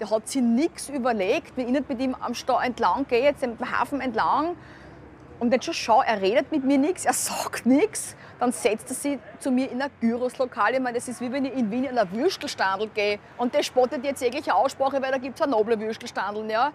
Der hat sich nichts überlegt, wenn ich nicht mit ihm am Stau entlang gehe, jetzt am Hafen entlang. Und jetzt schon schau, er redet mit mir nichts, er sagt nichts. Dann setzt er sich zu mir in ein Gyroslokal. Ich meine, das ist wie wenn ich in Wien in einen Würstelstandel gehe. Und der spottet jetzt jegliche Aussprache, weil da gibt es ja noble Würstelstandeln. Ja.